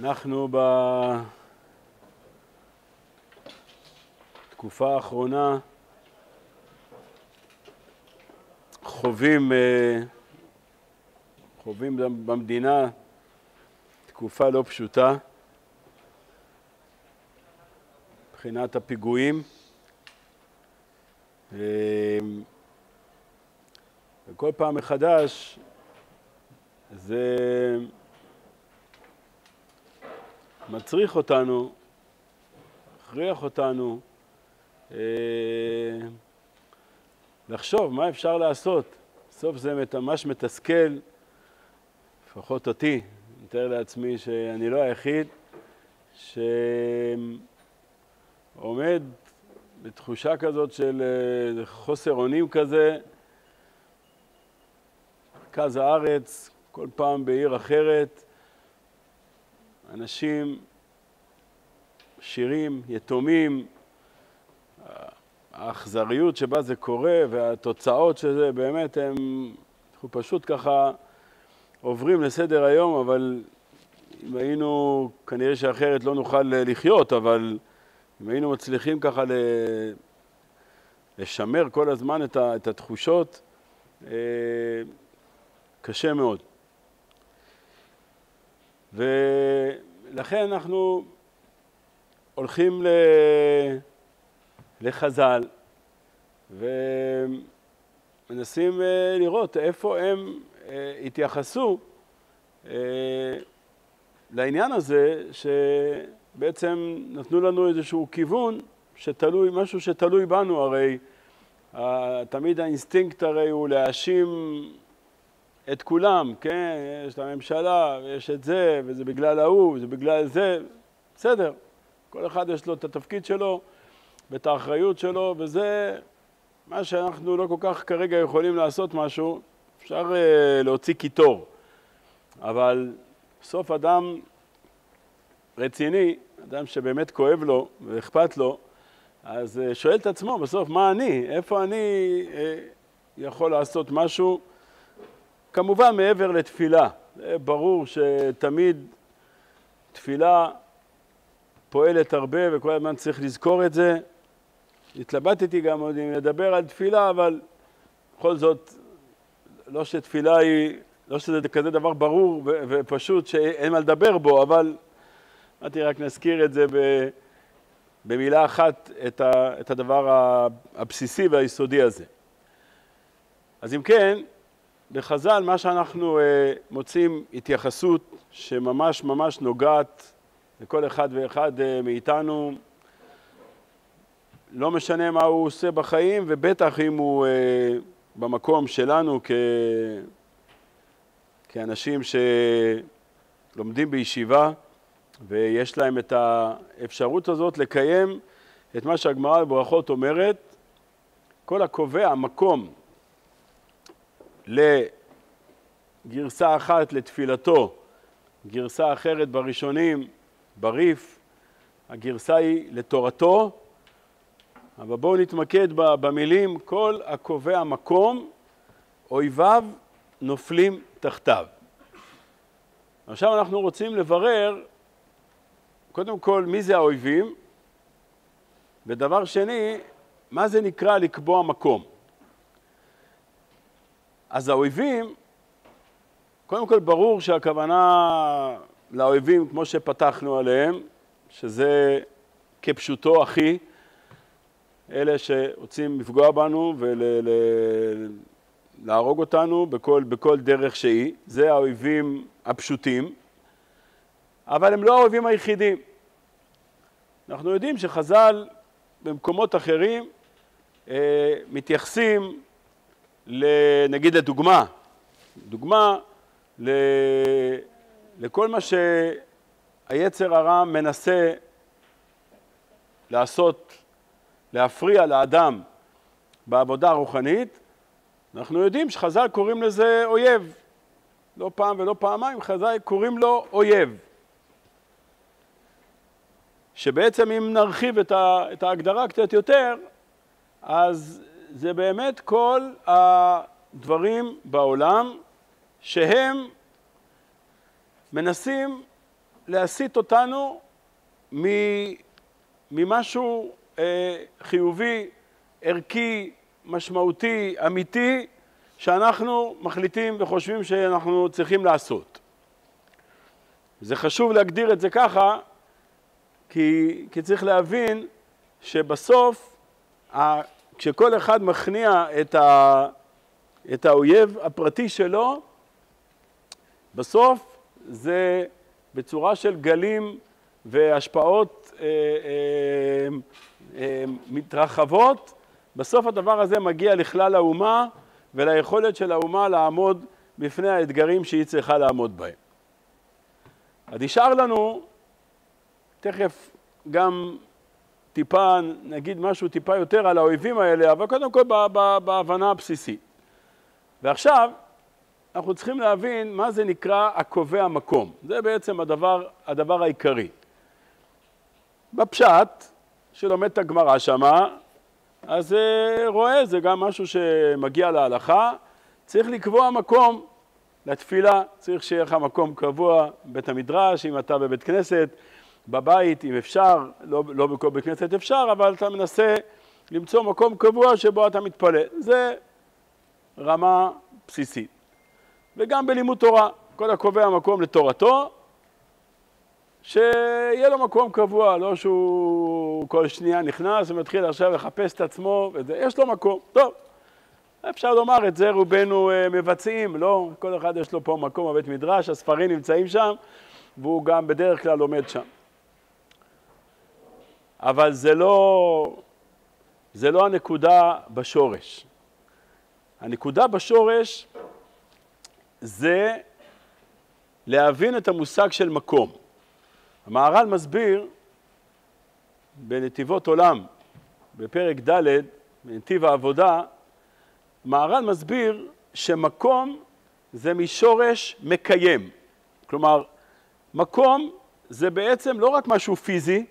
אנחנו בתקופה האחרונה חווים, אה, חווים במדינה תקופה לא פשוטה מבחינת הפיגועים. אה, וכל פעם מחדש זה מצריך אותנו, הכריח אותנו אה, לחשוב מה אפשר לעשות. בסוף זה ממש מתסכל, לפחות אותי, אני מתאר לעצמי שאני לא היחיד, שעומד בתחושה כזאת של אה, חוסר אונים כזה, מרכז הארץ, כל פעם בעיר אחרת, אנשים, שירים, יתומים, האכזריות שבה זה קורה והתוצאות של זה, באמת הם, אנחנו פשוט ככה עוברים לסדר היום, אבל אם היינו, כנראה שאחרת לא נוכל לחיות, אבל אם היינו מצליחים ככה לשמר כל הזמן את התחושות, אה, קשה מאוד. ולכן אנחנו הולכים לחז"ל ומנסים אה, לראות איפה הם אה, התייחסו אה, לעניין הזה, שבעצם נתנו לנו איזשהו כיוון שתלוי, משהו שתלוי בנו, הרי תמיד האינסטינקט הרי הוא להאשים את כולם, כן? יש את הממשלה, ויש את זה, וזה בגלל ההוא, וזה בגלל זה, בסדר. כל אחד יש לו את התפקיד שלו ואת האחריות שלו, וזה מה שאנחנו לא כל כך כרגע יכולים לעשות משהו, אפשר uh, להוציא קיטור. אבל בסוף אדם רציני, אדם שבאמת כואב לו ואכפת לו, אז uh, שואל את עצמו בסוף, מה אני? איפה אני uh, יכול לעשות משהו? כמובן מעבר לתפילה, זה ברור שתמיד תפילה פועלת הרבה וכל הזמן צריך לזכור את זה. התלבטתי גם עוד אם לדבר על תפילה, אבל בכל זאת, לא שתפילה היא, לא שזה כזה דבר ברור ופשוט שאין מה לדבר בו, אבל אמרתי רק נזכיר את זה במילה אחת, את הדבר הבסיסי והיסודי הזה. אז אם כן, בחז"ל מה שאנחנו uh, מוצאים התייחסות שממש ממש נוגעת לכל אחד ואחד uh, מאיתנו, לא משנה מה הוא עושה בחיים, ובטח אם הוא uh, במקום שלנו כ... כאנשים שלומדים בישיבה ויש להם את האפשרות הזאת לקיים את מה שהגמרא בברכות אומרת, כל הקובע מקום לגרסה אחת לתפילתו, גרסה אחרת בראשונים, בריף, הגרסה היא לתורתו, אבל בואו נתמקד במילים, כל הקובע מקום, אויביו נופלים תחתיו. עכשיו אנחנו רוצים לברר, קודם כל, מי זה האויבים, ודבר שני, מה זה נקרא לקבוע מקום. אז האויבים, קודם כל ברור שהכוונה לאויבים, כמו שפתחנו עליהם, שזה כפשוטו אחי, אלה שרוצים לפגוע בנו ולהרוג אותנו בכל, בכל דרך שהיא, זה האויבים הפשוטים, אבל הם לא האויבים היחידים. אנחנו יודעים שחז"ל במקומות אחרים אה, מתייחסים נגיד לדוגמה, דוגמה ל, לכל מה שהיצר הרע מנסה לעשות, להפריע לאדם בעבודה הרוחנית, אנחנו יודעים שחז"ל קוראים לזה אויב. לא פעם ולא פעמיים חז"ל קוראים לו אויב. שבעצם אם נרחיב את ההגדרה קצת יותר, אז זה באמת כל הדברים בעולם שהם מנסים להסיט אותנו ממשהו אה, חיובי, ערכי, משמעותי, אמיתי, שאנחנו מחליטים וחושבים שאנחנו צריכים לעשות. זה חשוב להגדיר את זה ככה, כי, כי צריך להבין שבסוף, כשכל אחד מכניע את, ה, את האויב הפרטי שלו, בסוף זה בצורה של גלים והשפעות אה, אה, אה, מתרחבות, בסוף הדבר הזה מגיע לכלל האומה וליכולת של האומה לעמוד בפני האתגרים שהיא צריכה לעמוד בהם. אז נשאר לנו, תכף גם טיפה, נגיד משהו טיפה יותר על האויבים האלה, אבל קודם כל בהבנה הבסיסית. ועכשיו, אנחנו צריכים להבין מה זה נקרא הקובע מקום. זה בעצם הדבר, הדבר העיקרי. בפשט, שלומד את הגמרא שמה, אז אה, רואה, זה גם משהו שמגיע להלכה, צריך לקבוע מקום לתפילה, צריך שיהיה לך מקום קבוע בבית המדרש, אם אתה בבית כנסת, בבית, אם אפשר, לא, לא בכל בית כנסת אפשר, אבל אתה מנסה למצוא מקום קבוע שבו אתה מתפלל. זה רמה בסיסית. וגם בלימוד תורה, כל הקובע מקום לתורתו, שיהיה לו מקום קבוע, לא שהוא כל שנייה נכנס ומתחיל עכשיו לחפש את עצמו, וזה, יש לו מקום. טוב, אפשר לומר את זה רובנו אה, מבצעים, לא? כל אחד יש לו פה מקום בבית מדרש, הספרים נמצאים שם, והוא גם בדרך כלל לומד שם. אבל זה לא, זה לא הנקודה בשורש. הנקודה בשורש זה להבין את המושג של מקום. המהר"ל מסביר בנתיבות עולם, בפרק ד', בנתיב העבודה, המהר"ל מסביר שמקום זה משורש מקיים. כלומר, מקום זה בעצם לא רק משהו פיזי,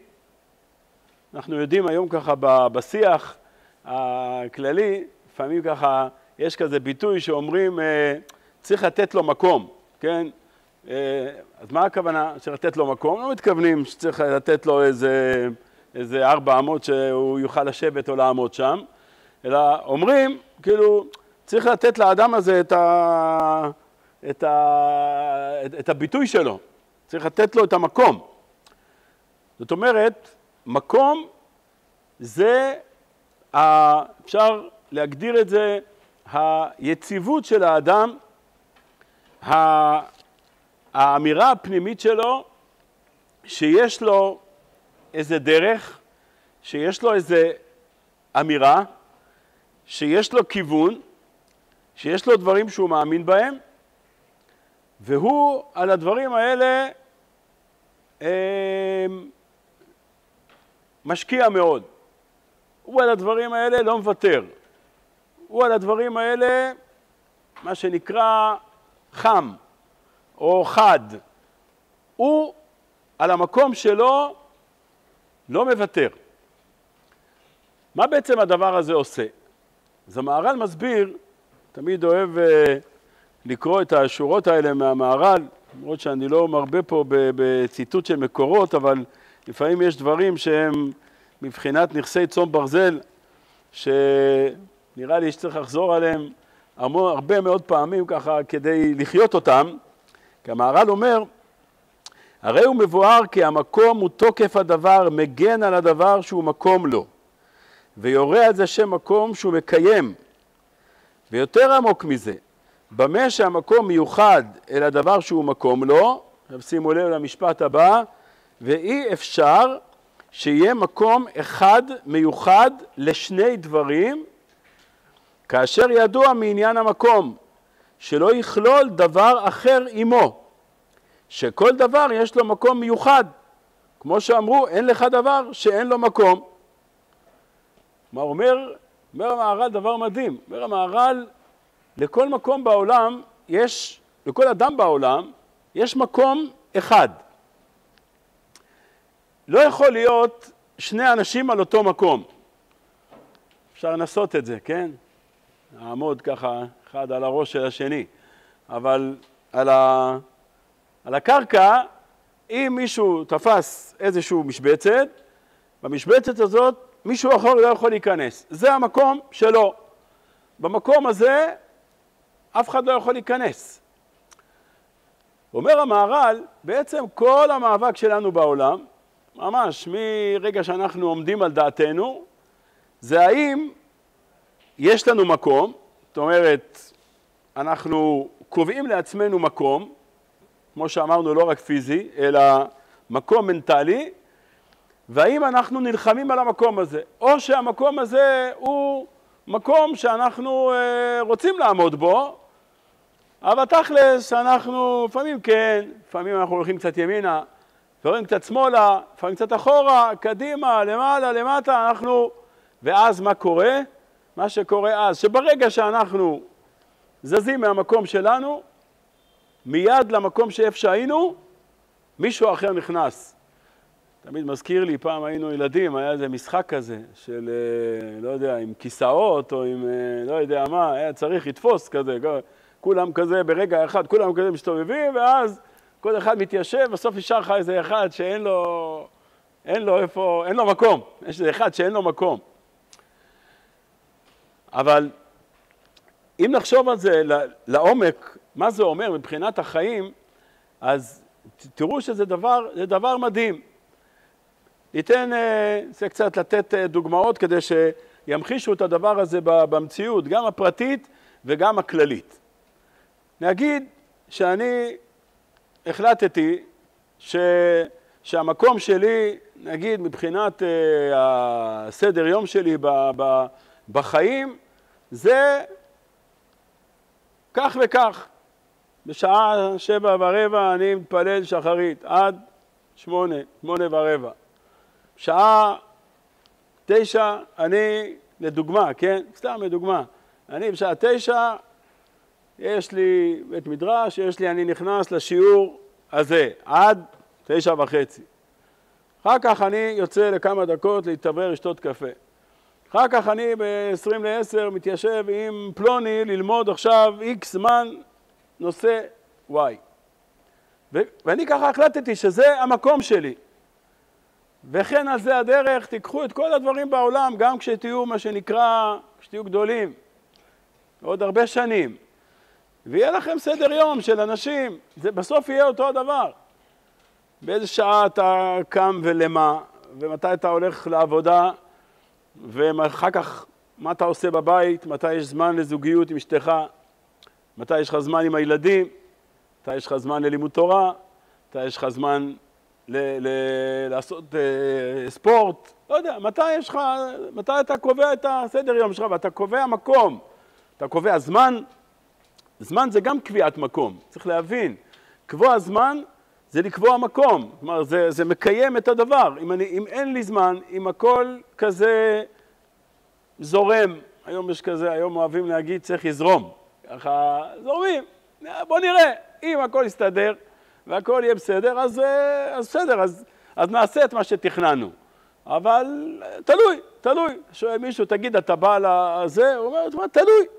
אנחנו יודעים היום ככה בשיח הכללי, לפעמים ככה יש כזה ביטוי שאומרים אה, צריך לתת לו מקום, כן? אה, אז מה הכוונה של לתת לו מקום? לא מתכוונים שצריך לתת לו איזה, איזה ארבע אמות שהוא יוכל לשבת או לעמוד שם, אלא אומרים, כאילו, צריך לתת לאדם הזה את, ה, את, ה, את, את הביטוי שלו, צריך לתת לו את המקום. זאת אומרת, מקום זה, אפשר להגדיר את זה, היציבות של האדם, האמירה הפנימית שלו שיש לו איזה דרך, שיש לו איזה אמירה, שיש לו כיוון, שיש לו דברים שהוא מאמין בהם, והוא על הדברים האלה אה, משקיע מאוד. הוא על הדברים האלה לא מוותר. הוא על הדברים האלה, מה שנקרא חם. או חד, הוא על המקום שלו לא מוותר. מה בעצם הדבר הזה עושה? אז המהר"ל מסביר, תמיד אוהב uh, לקרוא את השורות האלה מהמהר"ל, למרות שאני לא מרבה פה בציטוט של מקורות, אבל לפעמים יש דברים שהם מבחינת נכסי צאן ברזל, שנראה לי שצריך לחזור עליהם הרבה מאוד פעמים ככה כדי לחיות אותם. כי המהר"ל אומר, הרי הוא מבואר כי המקום הוא תוקף הדבר, מגן על הדבר שהוא מקום לו, ויורה על זה שם מקום שהוא מקיים. ויותר עמוק מזה, במה שהמקום מיוחד אל הדבר שהוא מקום לו, שימו לב למשפט הבא, ואי אפשר שיהיה מקום אחד מיוחד לשני דברים, כאשר ידוע מעניין המקום, שלא יכלול דבר אחר עמו, שכל דבר יש לו מקום מיוחד. כמו שאמרו, אין לך דבר שאין לו מקום. מה אומר? אומר המהר"ל דבר מדהים. אומר המהר"ל, לכל מקום בעולם יש, לכל אדם בעולם, יש מקום אחד. לא יכול להיות שני אנשים על אותו מקום. אפשר לנסות את זה, כן? לעמוד ככה אחד על הראש של השני, אבל על, ה, על הקרקע אם מישהו תפס איזושהי משבצת, במשבצת הזאת מישהו אחר לא יכול להיכנס. זה המקום שלו. במקום הזה אף אחד לא יכול להיכנס. אומר המהר"ל, בעצם כל המאבק שלנו בעולם, ממש מרגע שאנחנו עומדים על דעתנו, זה האם יש לנו מקום, זאת אומרת, אנחנו קובעים לעצמנו מקום, כמו שאמרנו, לא רק פיזי, אלא מקום מנטלי, והאם אנחנו נלחמים על המקום הזה, או שהמקום הזה הוא מקום שאנחנו אה, רוצים לעמוד בו, אבל תכלס אנחנו לפעמים כן, לפעמים אנחנו הולכים קצת ימינה, לפעמים קצת שמאלה, לפעמים קצת אחורה, קדימה, למעלה, למטה, אנחנו... ואז מה קורה? מה שקורה אז, שברגע שאנחנו זזים מהמקום שלנו, מיד למקום שאיפה שהיינו, מישהו אחר נכנס. תמיד מזכיר לי, פעם היינו ילדים, היה איזה משחק כזה של, אה, לא יודע, עם כיסאות או עם אה, לא יודע מה, היה צריך לתפוס כזה, כולם כזה ברגע אחד, כולם כזה מסתובבים, ואז כל אחד מתיישב, בסוף נשאר לך איזה אחד שאין לו, אין לו איפה, אין לו מקום. יש איזה אחד שאין לו מקום. אבל אם נחשוב על זה לעומק, מה זה אומר מבחינת החיים, אז תראו שזה דבר, דבר מדהים. ניתן, זה אה, קצת לתת אה, דוגמאות כדי שימחישו את הדבר הזה במציאות, גם הפרטית וגם הכללית. נגיד שאני החלטתי ש, שהמקום שלי, נגיד מבחינת uh, הסדר יום שלי ב, ב, בחיים, זה כך וכך. בשעה שבע ורבע אני מתפלל שחרית עד שמונה, שמונה ורבע. שעה תשע אני, לדוגמה, כן? סתם לדוגמה. אני בשעה תשע, יש לי בית מדרש, יש לי, אני נכנס לשיעור הזה, עד תשע וחצי. אחר כך אני יוצא לכמה דקות להתעבר, לשתות קפה. אחר כך אני ב-20 ל-10 מתיישב עם פלוני ללמוד עכשיו איקס זמן נושא Y. ואני ככה החלטתי שזה המקום שלי. וכן על זה הדרך, תיקחו את כל הדברים בעולם, גם כשתהיו מה שנקרא, כשתהיו גדולים, עוד הרבה שנים, ויהיה לכם סדר יום של אנשים, זה בסוף יהיה אותו הדבר. באיזה שעה אתה קם ולמה, ומתי אתה הולך לעבודה, ואחר כך מה אתה עושה בבית, מתי יש זמן לזוגיות עם אשתך, מתי יש לך זמן עם הילדים, מתי יש לך זמן ללימוד תורה, מתי יש לך זמן ל- ל- לעשות uh, ספורט, לא יודע, מתי יש לך, מתי אתה קובע את הסדר יום שלך ואתה קובע מקום, אתה קובע זמן, זמן זה גם קביעת מקום, צריך להבין, קבוע זמן זה לקבוע מקום, כלומר זה, זה מקיים את הדבר, אם, אני, אם אין לי זמן, אם הכל כזה זורם, היום יש כזה, היום אוהבים להגיד צריך לזרום, ככה זורמים, בוא נראה, אם הכל יסתדר והכל יהיה בסדר, אז, אה, אז בסדר, אז, אז נעשה את מה שתכננו. אבל תלוי, תלוי. שואל מישהו, תגיד, אתה בא לזה? הוא אומר, תלוי.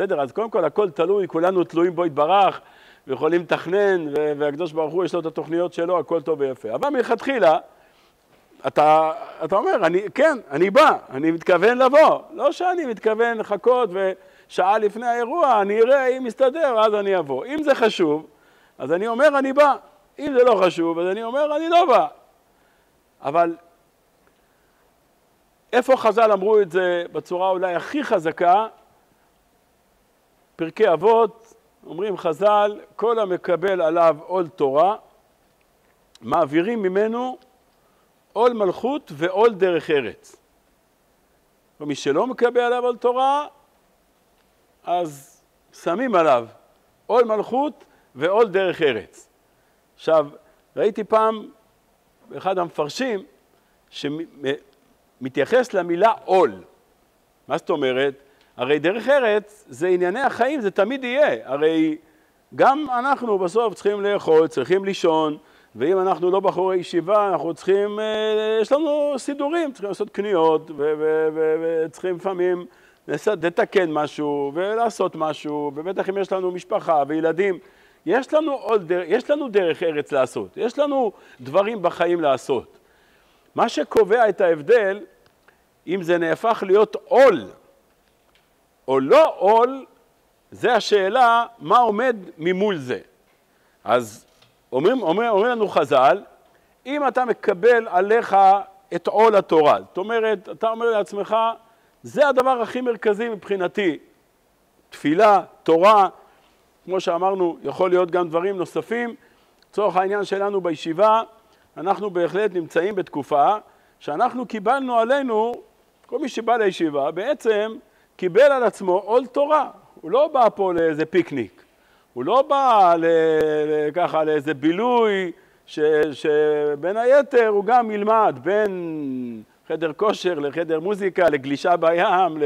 בסדר, אז קודם כל הכל תלוי, כולנו תלויים בו יתברך, ויכולים לתכנן, והקדוש ברוך הוא יש לו את התוכניות שלו, הכל טוב ויפה. אבל מלכתחילה, אתה, אתה אומר, אני, כן, אני בא, אני מתכוון לבוא. לא שאני מתכוון לחכות ושעה לפני האירוע, אני אראה אם מסתדר, אז אני אבוא. אם זה חשוב, אז אני אומר, אני בא. אם זה לא חשוב, אז אני אומר, אני לא בא. אבל איפה חז"ל אמרו את זה בצורה אולי הכי חזקה? פרקי אבות, אומרים חז"ל, כל המקבל עליו עול תורה, מעבירים ממנו עול מלכות ועול דרך ארץ. ומי שלא מקבל עליו עול תורה, אז שמים עליו עול מלכות ועול דרך ארץ. עכשיו, ראיתי פעם באחד המפרשים שמתייחס למילה עול. מה זאת אומרת? הרי דרך ארץ זה ענייני החיים, זה תמיד יהיה. הרי גם אנחנו בסוף צריכים לאכול, צריכים לישון, ואם אנחנו לא בחורי ישיבה, אנחנו צריכים, אה, יש לנו סידורים, צריכים לעשות קניות, וצריכים לפעמים לתקן משהו ולעשות משהו, ובטח אם יש לנו משפחה וילדים, יש לנו, עוד, יש לנו דרך ארץ לעשות, יש לנו דברים בחיים לעשות. מה שקובע את ההבדל, אם זה נהפך להיות עול או לא עול, זה השאלה מה עומד ממול זה. אז אומרים, אומר, אומר לנו חז"ל, אם אתה מקבל עליך את עול התורה, זאת אומרת, אתה אומר לעצמך, זה הדבר הכי מרכזי מבחינתי, תפילה, תורה, כמו שאמרנו, יכול להיות גם דברים נוספים. לצורך העניין שלנו בישיבה, אנחנו בהחלט נמצאים בתקופה שאנחנו קיבלנו עלינו, כל מי שבא לישיבה בעצם קיבל על עצמו עול תורה, הוא לא בא פה לאיזה פיקניק, הוא לא בא ככה לאיזה בילוי ש, שבין היתר הוא גם ילמד בין חדר כושר לחדר מוזיקה, לגלישה בים,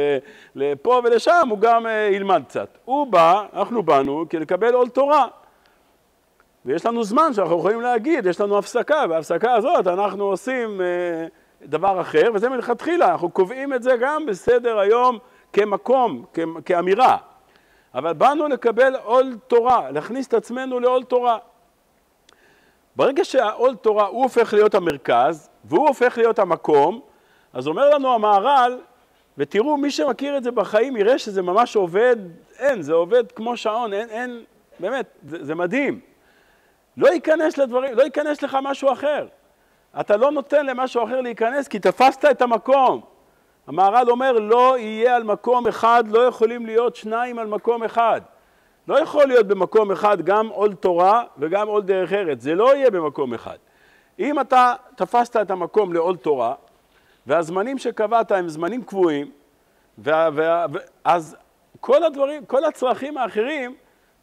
לפה ולשם, הוא גם אה, ילמד קצת. הוא בא, אנחנו באנו, כי לקבל עול תורה. ויש לנו זמן שאנחנו יכולים להגיד, יש לנו הפסקה, בהפסקה הזאת אנחנו עושים אה, דבר אחר, וזה מלכתחילה, אנחנו קובעים את זה גם בסדר היום כמקום, כאמירה. אבל באנו לקבל עול תורה, להכניס את עצמנו לעול תורה. ברגע שהעול תורה הוא הופך להיות המרכז, והוא הופך להיות המקום, אז אומר לנו המהר"ל, ותראו, מי שמכיר את זה בחיים יראה שזה ממש עובד, אין, זה עובד כמו שעון, אין, אין, באמת, זה, זה מדהים. לא ייכנס לדברים, לא ייכנס לך משהו אחר. אתה לא נותן למשהו אחר להיכנס כי תפסת את המקום. המהר"ל אומר, לא יהיה על מקום אחד, לא יכולים להיות שניים על מקום אחד. לא יכול להיות במקום אחד גם עול תורה וגם עול דרך ארץ, זה לא יהיה במקום אחד. אם אתה תפסת את המקום לעול תורה, והזמנים שקבעת הם זמנים קבועים, וה, וה, אז כל הדברים, כל הצרכים האחרים,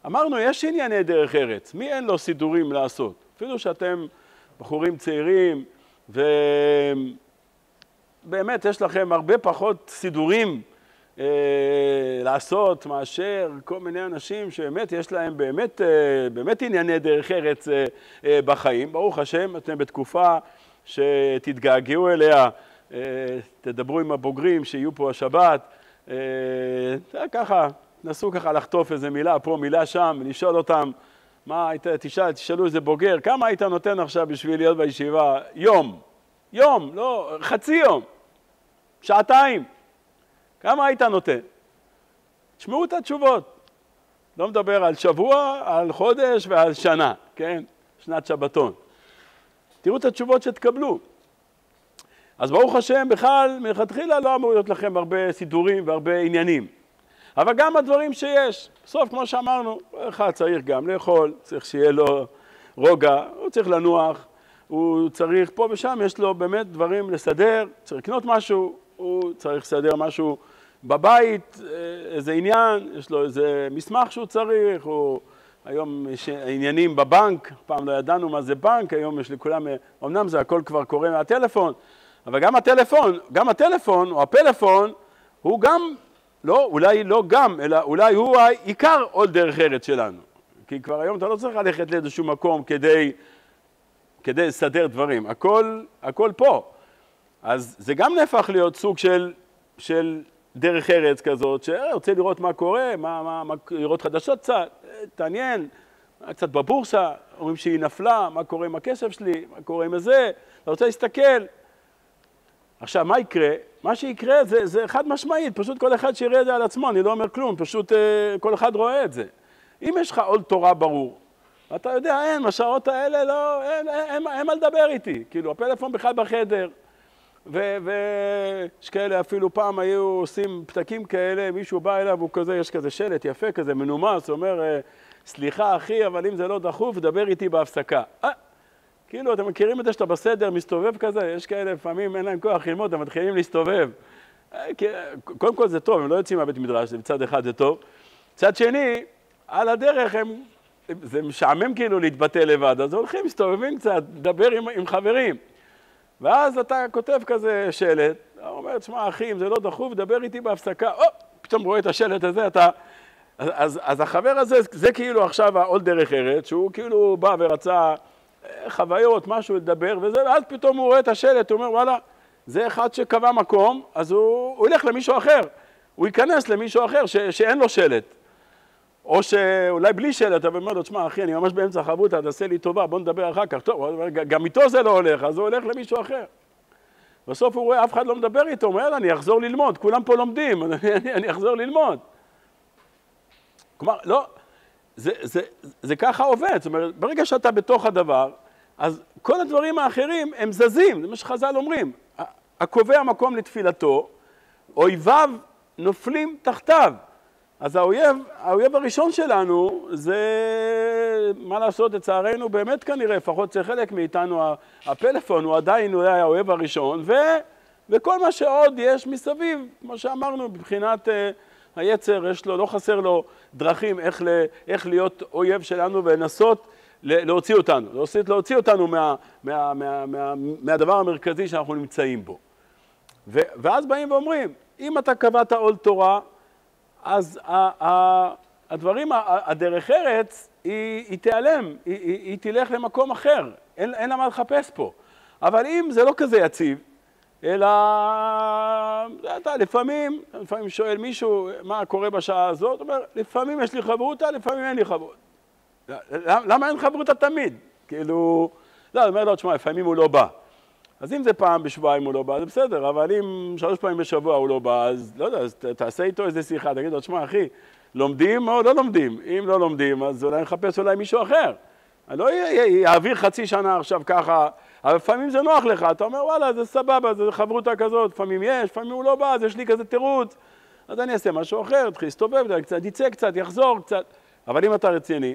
אמרנו, יש ענייני דרך ארץ, מי אין לו סידורים לעשות? אפילו שאתם בחורים צעירים, ובאמת יש לכם הרבה פחות סידורים אה, לעשות מאשר כל מיני אנשים שבאמת יש להם באמת, אה, באמת ענייני דרך ארץ אה, אה, בחיים. ברוך השם, אתם בתקופה שתתגעגעו אליה. אה, תדברו עם הבוגרים שיהיו פה השבת, אה, ככה, נסו ככה לחטוף איזה מילה פה, מילה שם, לשאול אותם, מה היית, תשאל, תשאלו איזה בוגר, כמה היית נותן עכשיו בשביל להיות בישיבה? יום, יום, לא, חצי יום, שעתיים, כמה היית נותן? תשמעו את התשובות. לא מדבר על שבוע, על חודש ועל שנה, כן? שנת שבתון. תראו את התשובות שתקבלו. אז ברוך השם, בכלל, מלכתחילה לא אמור להיות לכם הרבה סידורים והרבה עניינים. אבל גם הדברים שיש, בסוף, כמו שאמרנו, אחד צריך גם לאכול, צריך שיהיה לו רוגע, הוא צריך לנוח, הוא צריך, פה ושם יש לו באמת דברים לסדר, צריך לקנות משהו, הוא צריך לסדר משהו בבית, איזה עניין, יש לו איזה מסמך שהוא צריך, הוא... היום יש עניינים בבנק, פעם לא ידענו מה זה בנק, היום יש לכולם, אמנם זה הכל כבר קורה מהטלפון, אבל גם הטלפון, גם הטלפון או הפלאפון הוא גם, לא, אולי לא גם, אלא אולי הוא העיקר עוד דרך ארץ שלנו. כי כבר היום אתה לא צריך ללכת לאיזשהו מקום כדי, כדי לסדר דברים, הכל, הכל פה. אז זה גם נהפך להיות סוג של, של דרך ארץ כזאת, שרוצה לראות מה קורה, מה, מה, מה, לראות חדשות קצת, תעניין, קצת בבורסה, אומרים שהיא נפלה, מה קורה עם הכסף שלי, מה קורה עם זה, אתה רוצה להסתכל, עכשיו, מה יקרה? מה שיקרה זה, זה חד משמעית, פשוט כל אחד שיראה את זה על עצמו, אני לא אומר כלום, פשוט uh, כל אחד רואה את זה. אם יש לך עול תורה ברור, אתה יודע, אין, בשעות האלה לא, אין, אין, אין, אין מה לדבר איתי, כאילו, הפלאפון בכלל בחדר, ויש כאלה אפילו פעם היו עושים פתקים כאלה, מישהו בא אליו, הוא כזה, יש כזה שלט יפה כזה, מנומס, אומר, אה, סליחה אחי, אבל אם זה לא דחוף, דבר איתי בהפסקה. אה, כאילו, אתם מכירים את זה שאתה בסדר, מסתובב כזה? יש כאלה, לפעמים אין להם כוח ללמוד, הם מתחילים להסתובב. אה, קודם כל זה טוב, הם לא יוצאים מהבית מדרש, מצד אחד זה טוב. מצד שני, על הדרך הם, זה משעמם כאילו להתבטא לבד, אז הולכים, מסתובבים קצת, לדבר עם, עם חברים. ואז אתה כותב כזה שלט, אתה אומר, תשמע, אחי, אם זה לא דחוף, דבר איתי בהפסקה. או, פתאום רואה את השלט הזה, אתה... אז, אז, אז החבר הזה, זה כאילו עכשיו העול דרך ארץ, שהוא כאילו בא ורצה חוויות, משהו לדבר וזה, ואז פתאום הוא רואה את השלט, הוא אומר, וואלה, זה אחד שקבע מקום, אז הוא, הוא ילך למישהו אחר, הוא ייכנס למישהו אחר ש, שאין לו שלט. או שאולי בלי שלט, אבל אומר לו, תשמע, אחי, אני ממש באמצע חברותא, תעשה לי טובה, בוא נדבר אחר כך. טוב, גם איתו זה לא הולך, אז הוא הולך למישהו אחר. בסוף הוא רואה, אף אחד לא מדבר איתו, הוא אומר, יאללה, אני אחזור ללמוד, כולם פה לומדים, אני, אני אחזור ללמוד. כלומר, לא, זה, זה, זה, זה ככה עובד, זאת אומרת, ברגע שאתה בתוך הדבר, אז כל הדברים האחרים הם זזים, זה מה שחז"ל אומרים. הקובע מקום לתפילתו, אויביו נופלים תחתיו. אז האויב, האויב הראשון שלנו זה, מה לעשות, לצערנו באמת כנראה, לפחות זה חלק מאיתנו, הפלאפון הוא עדיין אולי האויב הראשון, ו, וכל מה שעוד יש מסביב, כמו שאמרנו, מבחינת uh, היצר, יש לו, לא חסר לו דרכים איך, ל, איך להיות אויב שלנו ולנסות להוציא אותנו, להוציא, להוציא אותנו מה, מה, מה, מה, מהדבר המרכזי שאנחנו נמצאים בו. ו, ואז באים ואומרים, אם אתה קבעת עול תורה, אז הדברים, הדרך ארץ, היא, היא תיעלם, היא, היא, היא תלך למקום אחר, אין, אין לה מה לחפש פה. אבל אם זה לא כזה יציב, אלא אתה לפעמים, לפעמים שואל מישהו מה קורה בשעה הזאת, אומר, לפעמים יש לי חברותא, לפעמים אין לי חברותא. למה אין חברותא תמיד? כאילו, לא, אומר לו, תשמע, לפעמים הוא לא בא. אז אם זה פעם בשבועיים הוא לא בא, זה בסדר, אבל אם שלוש פעמים בשבוע הוא לא בא, אז לא יודע, אז תעשה איתו איזה שיחה, תגיד לו, תשמע, אחי, לומדים או לא לומדים? אם לא לומדים, אז אולי נחפש אולי מישהו אחר. אני לא אעביר חצי שנה עכשיו ככה, אבל לפעמים זה נוח לך, אתה אומר, וואלה, זה סבבה, זה חברותא כזאת, לפעמים יש, לפעמים הוא לא בא, אז יש לי כזה תירוץ, אז אני אעשה משהו אחר, אתחיל להסתובב, יצא קצת, יחזור קצת. אבל אם אתה רציני,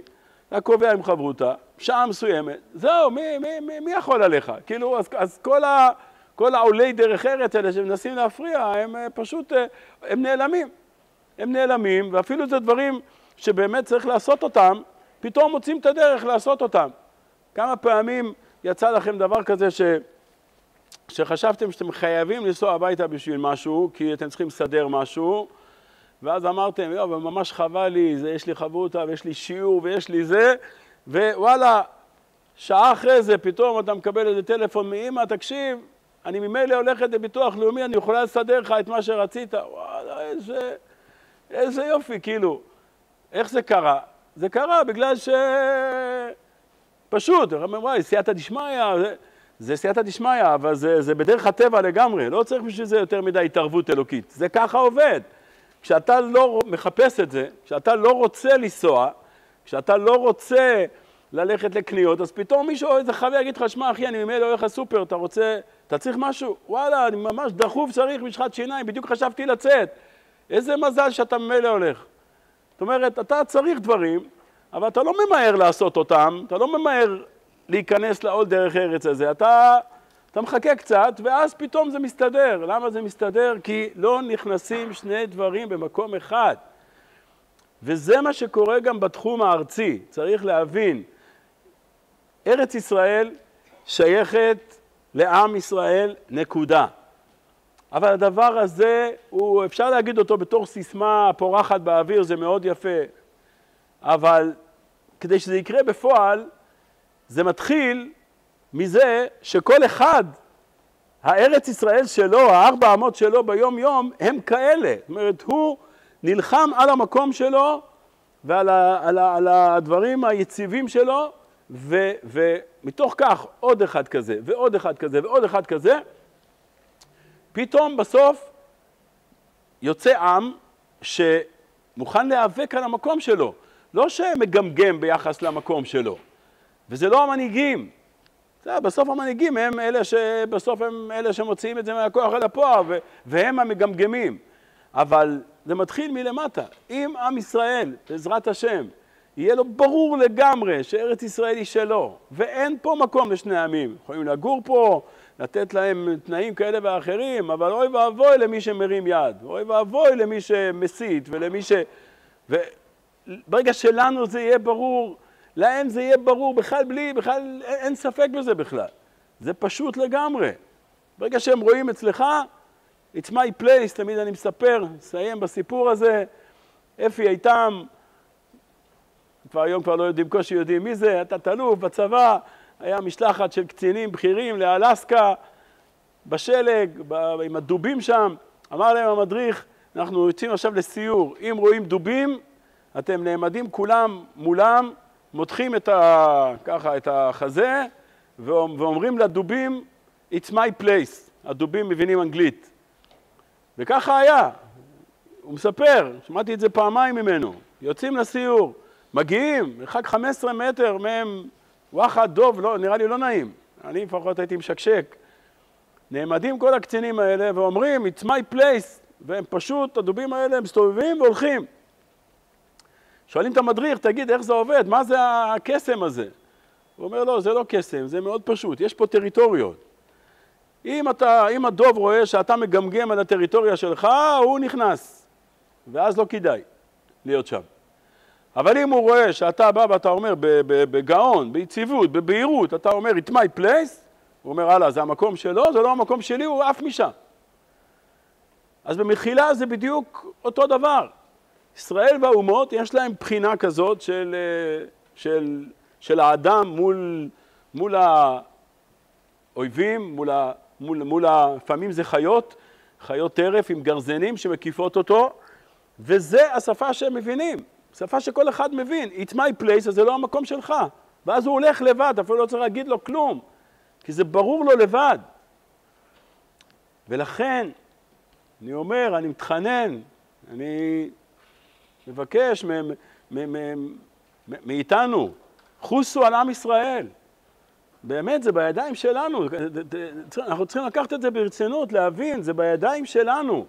אתה קובע עם חברותא, שעה מסוימת, זהו, מי, מי, מי, מי יכול עליך? כאילו, אז, אז כל, ה, כל העולי דרך ארץ האלה שמנסים להפריע, הם אה, פשוט, אה, הם נעלמים. הם נעלמים, ואפילו זה דברים שבאמת צריך לעשות אותם, פתאום מוצאים את הדרך לעשות אותם. כמה פעמים יצא לכם דבר כזה ש... שחשבתם שאתם חייבים לנסוע הביתה בשביל משהו, כי אתם צריכים לסדר משהו, ואז אמרתם, יואו, ממש חבל לי, זה, יש לי חברותא ויש לי שיעור ויש לי זה, ווואלה, שעה אחרי זה פתאום אתה מקבל איזה טלפון מאמא, תקשיב, אני ממילא הולכת לביטוח לאומי, אני יכולה לסדר לך את מה שרצית. וואלה, איזה, איזה יופי, כאילו. איך זה קרה? זה קרה בגלל ש... פשוט, וואי, סייעתא דשמיא, זה סייעתא דשמיא, אבל זה, זה בדרך הטבע לגמרי, לא צריך בשביל זה יותר מדי התערבות אלוקית. זה ככה עובד. כשאתה לא מחפש את זה, כשאתה לא רוצה לנסוע, כשאתה לא רוצה ללכת לקניות, אז פתאום מישהו, איזה חבר יגיד לך, שמע אחי, אני ממילא הולך לסופר, אתה רוצה, אתה צריך משהו? וואלה, אני ממש דחוף צריך משחת שיניים, בדיוק חשבתי לצאת. איזה מזל שאתה ממילא הולך. זאת אומרת, אתה צריך דברים, אבל אתה לא ממהר לעשות אותם, אתה לא ממהר להיכנס לעול דרך ארץ הזה, אתה... אתה מחכה קצת, ואז פתאום זה מסתדר. למה זה מסתדר? כי לא נכנסים שני דברים במקום אחד. וזה מה שקורה גם בתחום הארצי. צריך להבין, ארץ ישראל שייכת לעם ישראל, נקודה. אבל הדבר הזה, הוא, אפשר להגיד אותו בתור סיסמה פורחת באוויר, זה מאוד יפה. אבל כדי שזה יקרה בפועל, זה מתחיל מזה שכל אחד, הארץ ישראל שלו, הארבע אמות שלו ביום יום, הם כאלה. זאת אומרת, הוא נלחם על המקום שלו ועל ה, על ה, על הדברים היציבים שלו, ו, ומתוך כך עוד אחד כזה, ועוד אחד כזה, ועוד אחד כזה, פתאום בסוף יוצא עם שמוכן להיאבק על המקום שלו. לא שמגמגם ביחס למקום שלו. וזה לא המנהיגים, בסוף המנהיגים הם אלה, שבסוף הם אלה שמוציאים את זה מהכוח אל הפועל, והם המגמגמים. אבל זה מתחיל מלמטה. אם עם ישראל, בעזרת השם, יהיה לו ברור לגמרי שארץ ישראל היא שלו, ואין פה מקום לשני עמים. יכולים לגור פה, לתת להם תנאים כאלה ואחרים, אבל אוי ואבוי למי שמרים יד, אוי ואבוי למי שמסית ולמי ש... וברגע שלנו זה יהיה ברור, להם זה יהיה ברור, בכלל בלי, בכלל אין ספק בזה בכלל. זה פשוט לגמרי. ברגע שהם רואים אצלך, it's my place, תמיד אני מספר, נסיים בסיפור הזה, אפי איתם, כבר היום כבר לא יודעים, קושי יודעים מי זה, אתה תלוף בצבא, היה משלחת של קצינים בכירים לאלסקה, בשלג, עם הדובים שם, אמר להם המדריך, אנחנו יוצאים עכשיו לסיור, אם רואים דובים, אתם נעמדים כולם מולם, מותחים את, ה, ככה, את החזה ואומרים לדובים, It's my place. הדובים מבינים אנגלית. וככה היה. הוא מספר, שמעתי את זה פעמיים ממנו. יוצאים לסיור, מגיעים, מרחק 15 מטר מהם וואחד דוב, לא, נראה לי לא נעים. אני לפחות הייתי משקשק. נעמדים כל הקצינים האלה ואומרים, It's my place, והם פשוט, הדובים האלה מסתובבים והולכים. שואלים את המדריך, תגיד, איך זה עובד? מה זה הקסם הזה? הוא אומר, לא, זה לא קסם, זה מאוד פשוט, יש פה טריטוריות. אם, אתה, אם הדוב רואה שאתה מגמגם על הטריטוריה שלך, הוא נכנס, ואז לא כדאי להיות שם. אבל אם הוא רואה שאתה בא ואתה אומר בגאון, ביציבות, בבהירות, אתה אומר, it's my place, הוא אומר, הלאה, זה המקום שלו, זה לא המקום שלי, הוא עף משם. אז במחילה זה בדיוק אותו דבר. ישראל והאומות, יש להם בחינה כזאת של, אה, של, של האדם מול, מול האויבים, מול, מול, מול ה, לפעמים זה חיות, חיות טרף עם גרזנים שמקיפות אותו, וזה השפה שהם מבינים, שפה שכל אחד מבין. It's my place, אז זה לא המקום שלך. ואז הוא הולך לבד, אפילו לא צריך להגיד לו כלום, כי זה ברור לו לבד. ולכן, אני אומר, אני מתחנן, אני מבקש מאיתנו, חוסו על עם ישראל. באמת, זה בידיים שלנו. אנחנו צריכים לקחת את זה ברצינות, להבין, זה בידיים שלנו.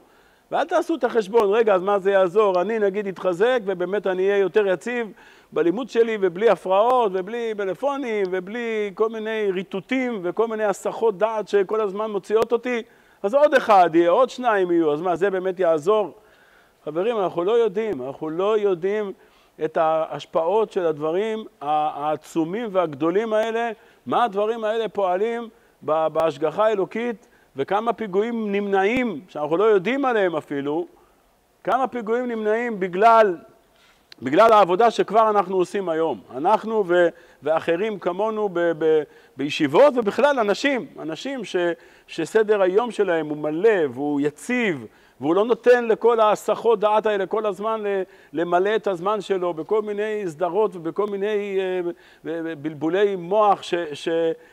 ואל תעשו את החשבון, רגע, אז מה זה יעזור? אני נגיד אתחזק, ובאמת אני אהיה יותר יציב בלימוד שלי, ובלי הפרעות, ובלי פלאפונים, ובלי כל מיני ריטוטים, וכל מיני הסחות דעת שכל הזמן מוציאות אותי. אז עוד אחד יהיה, עוד שניים יהיו, אז מה, זה באמת יעזור? חברים, אנחנו לא יודעים, אנחנו לא יודעים את ההשפעות של הדברים העצומים והגדולים האלה, מה הדברים האלה פועלים בהשגחה האלוקית וכמה פיגועים נמנעים, שאנחנו לא יודעים עליהם אפילו, כמה פיגועים נמנעים בגלל, בגלל העבודה שכבר אנחנו עושים היום. אנחנו ו, ואחרים כמונו ב, ב, בישיבות ובכלל אנשים, אנשים ש, שסדר היום שלהם הוא מלא והוא יציב והוא לא נותן לכל ההסחות דעת האלה כל הזמן למלא את הזמן שלו בכל מיני סדרות ובכל מיני אה, בלבולי מוח ש, ש,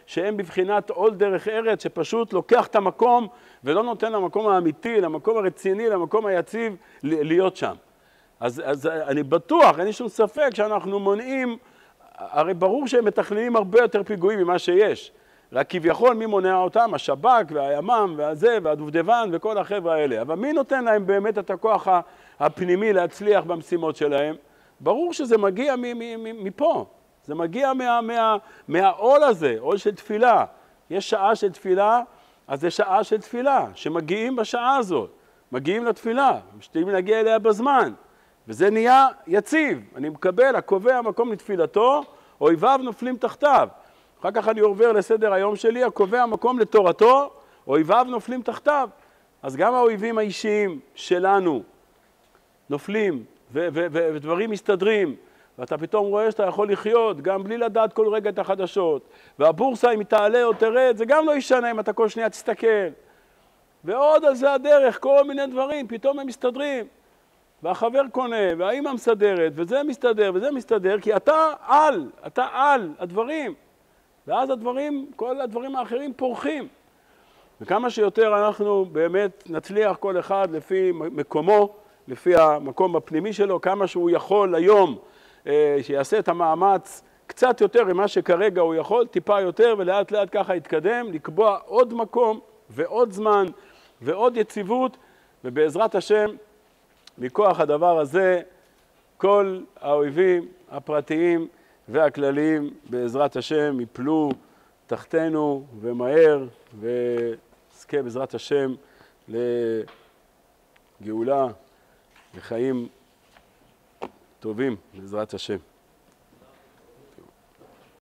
שהם בבחינת עול דרך ארץ, שפשוט לוקח את המקום ולא נותן למקום האמיתי, למקום הרציני, למקום היציב להיות שם. אז, אז אני בטוח, אין לי שום ספק שאנחנו מונעים, הרי ברור שהם מתכננים הרבה יותר פיגועים ממה שיש. רק כביכול מי מונע אותם? השב"כ והימ"מ והזה והדובדבן וכל החבר'ה האלה. אבל מי נותן להם באמת את הכוח הפנימי להצליח במשימות שלהם? ברור שזה מגיע מפה, זה מגיע מה, מה, מהעול הזה, עול של תפילה. יש שעה של תפילה, אז זה שעה של תפילה, שמגיעים בשעה הזאת, מגיעים לתפילה, משתדלים להגיע אליה בזמן, וזה נהיה יציב. אני מקבל, הקובע מקום לתפילתו, אויביו נופלים תחתיו. אחר כך אני עובר לסדר היום שלי, הקובע מקום לתורתו, אויביו נופלים תחתיו. אז גם האויבים האישיים שלנו נופלים, ודברים מסתדרים, ואתה פתאום רואה שאתה יכול לחיות גם בלי לדעת כל רגע את החדשות. והבורסה, אם היא תעלה או תרד, זה גם לא ישנה אם אתה כל שנייה תסתכל. ועוד על זה הדרך, כל מיני דברים, פתאום הם מסתדרים. והחבר קונה, והאימא מסדרת, וזה מסתדר, וזה מסתדר, כי אתה על, אתה על הדברים. ואז הדברים, כל הדברים האחרים פורחים. וכמה שיותר אנחנו באמת נצליח כל אחד לפי מקומו, לפי המקום הפנימי שלו, כמה שהוא יכול היום, אה, שיעשה את המאמץ קצת יותר ממה שכרגע הוא יכול, טיפה יותר, ולאט לאט ככה יתקדם, לקבוע עוד מקום ועוד זמן ועוד יציבות, ובעזרת השם, מכוח הדבר הזה, כל האויבים הפרטיים והכללים בעזרת השם יפלו תחתנו ומהר ונזכה בעזרת השם לגאולה, לחיים טובים בעזרת השם.